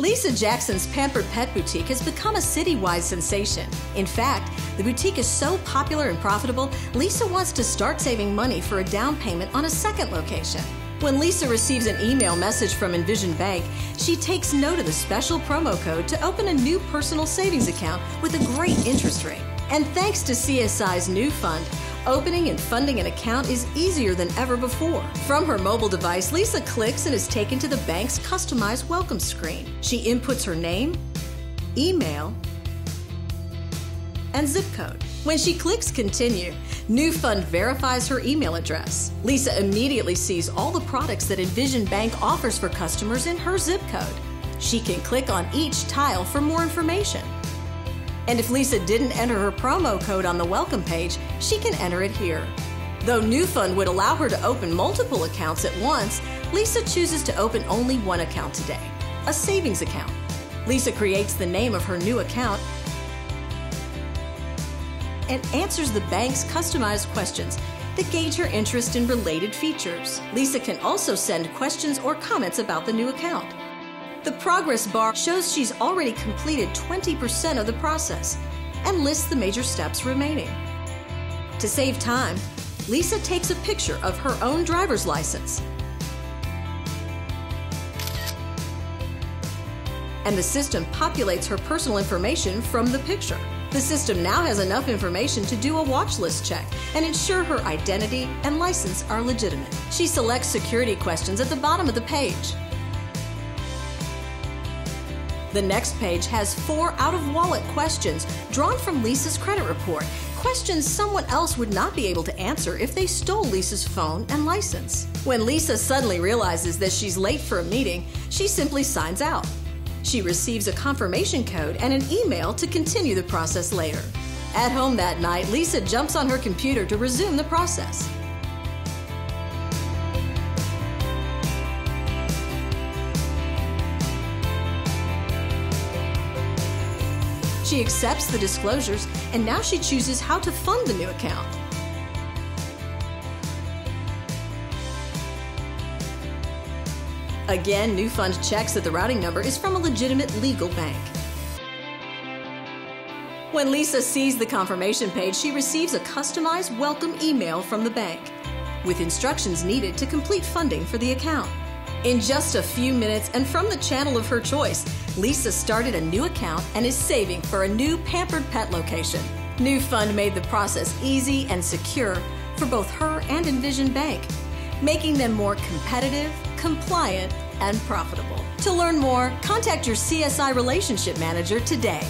Lisa Jackson's Pampered Pet Boutique has become a citywide sensation. In fact, the boutique is so popular and profitable, Lisa wants to start saving money for a down payment on a second location. When Lisa receives an email message from Envision Bank, she takes note of the special promo code to open a new personal savings account with a great interest rate. And thanks to CSI's NuFund, opening and funding an account is easier than ever before. From her mobile device, Lisa clicks and is taken to the bank's customized welcome screen. She inputs her name, email, and zip code. When she clicks continue, NuFund verifies her email address. Lisa immediately sees all the products that Envision Bank offers for customers in her zip code. She can click on each tile for more information. And if Lisa didn't enter her promo code on the welcome page, she can enter it here. Though NuFund would allow her to open multiple accounts at once, Lisa chooses to open only one account today a savings account. Lisa creates the name of her new account and answers the bank's customized questions that gauge her interest in related features. Lisa can also send questions or comments about the new account. The progress bar shows she's already completed 20% of the process and lists the major steps remaining. To save time, Lisa takes a picture of her own driver's license. And the system populates her personal information from the picture. The system now has enough information to do a watch list check and ensure her identity and license are legitimate. She selects security questions at the bottom of the page. The next page has four out of wallet questions drawn from Lisa's credit report. Questions someone else would not be able to answer if they stole Lisa's phone and license. When Lisa suddenly realizes that she's late for a meeting, she simply signs out. She receives a confirmation code and an email to continue the process later. At home that night, Lisa jumps on her computer to resume the process. She accepts the disclosures and now she chooses how to fund the new account. Again, NuFund checks that the routing number is from a legitimate legal bank. When Lisa sees the confirmation page, she receives a customized welcome email from the bank with instructions needed to complete funding for the account. In just a few minutes and from the channel of her choice, Lisa started a new account and is saving for a new pampered pet location. NuFund made the process easy and secure for both her and Envision Bank, making them more competitive, compliant, and profitable. To learn more, contact your CSI relationship manager today.